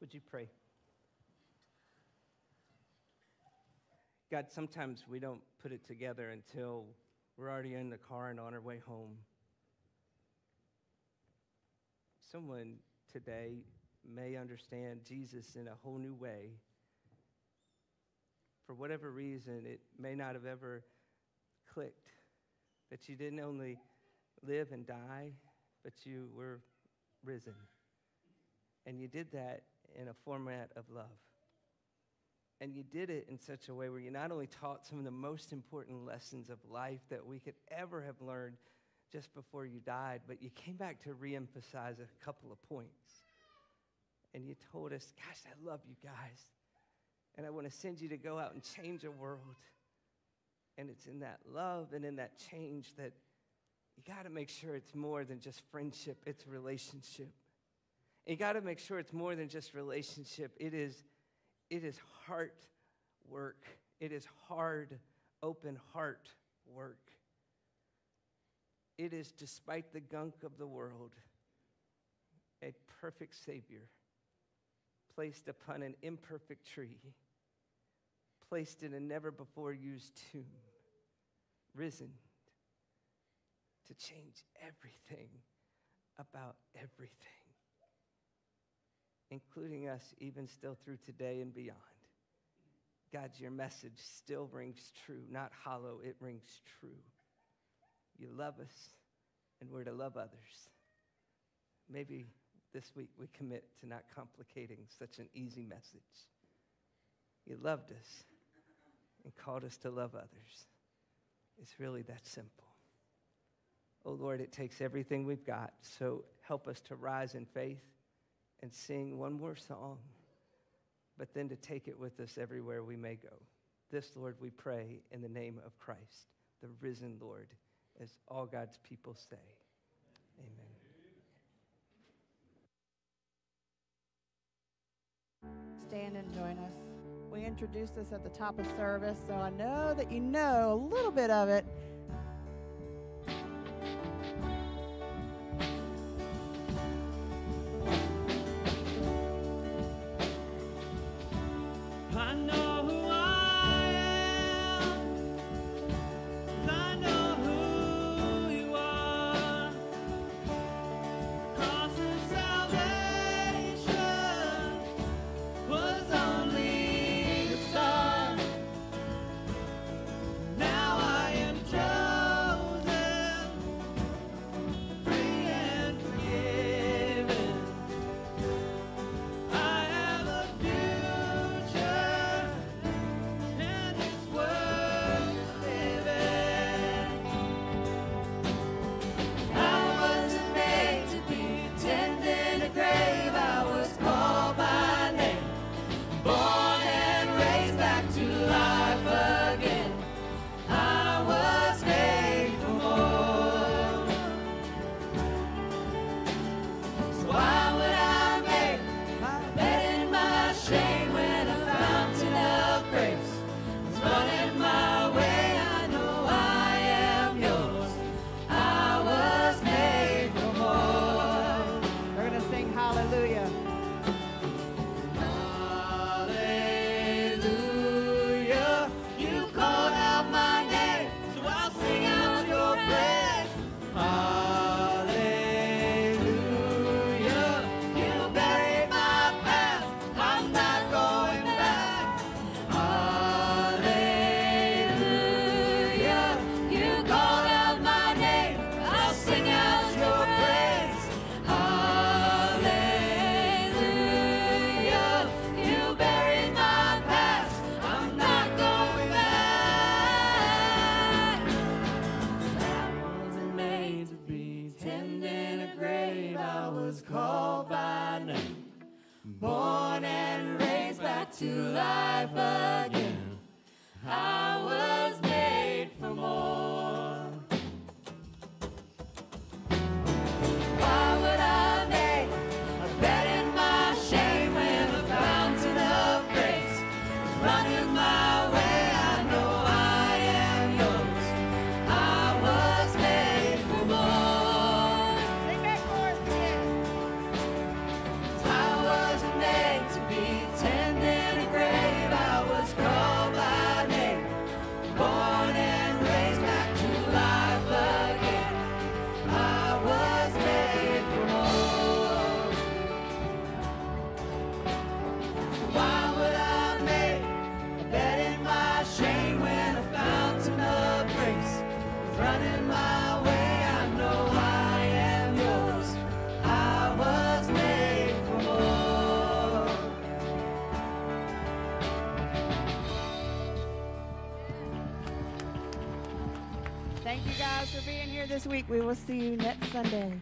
Would you pray? God, sometimes we don't put it together until we're already in the car and on our way home. Someone today may understand Jesus in a whole new way. For whatever reason, it may not have ever clicked that you didn't only live and die, but you were risen. And you did that in a format of love. And you did it in such a way where you not only taught some of the most important lessons of life that we could ever have learned just before you died, but you came back to reemphasize a couple of points. And you told us, Gosh, I love you guys. And I want to send you to go out and change a world. And it's in that love and in that change that you got to make sure it's more than just friendship, it's relationship. You got to make sure it's more than just relationship. It is, it is heart work. It is hard, open heart work. It is, despite the gunk of the world, a perfect Savior placed upon an imperfect tree, placed in a never before used tomb, risen to change everything about everything, including us even still through today and beyond. God, your message still rings true, not hollow, it rings true. You love us, and we're to love others. Maybe this week we commit to not complicating such an easy message. You loved us and called us to love others. It's really that simple. Oh Lord, it takes everything we've got. So help us to rise in faith and sing one more song, but then to take it with us everywhere we may go. This, Lord, we pray in the name of Christ, the risen Lord, as all God's people say. Amen. Stand and join us. We introduced this at the top of service, so I know that you know a little bit of it. This week. We will see you next Sunday.